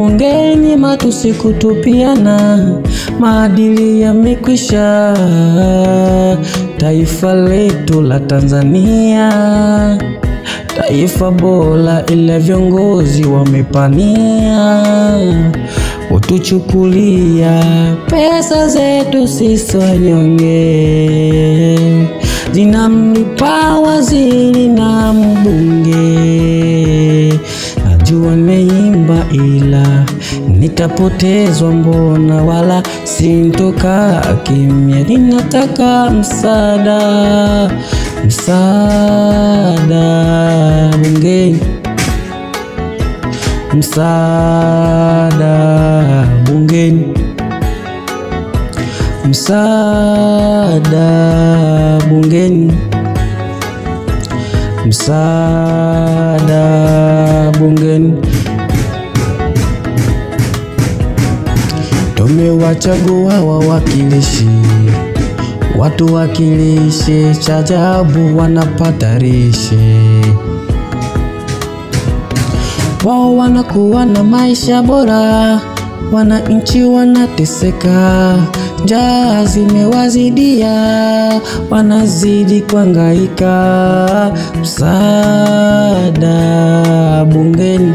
Bungeni matusi kutupiana, maadili yamekwisha. Taifa letu la Tanzania, taifa bora, ila viongozi wamepania kutuchukulia pesa zetu sisi wanyonge, zinamlipa waziri na. Najua nimeimba ila nitapotezwa, mbona wala sintoka. Kimya. Ninataka msaada, msaada bungeni, msaada bungeni, msaada bungeni, msaada Tumewachagua wawakilishi, watu wakilishe, cha ajabu. Wao wanakuwa na maisha bora, wananchi wanateseka, njaa zimewazidia, wanazidi kuhangaika. Msaada bungeni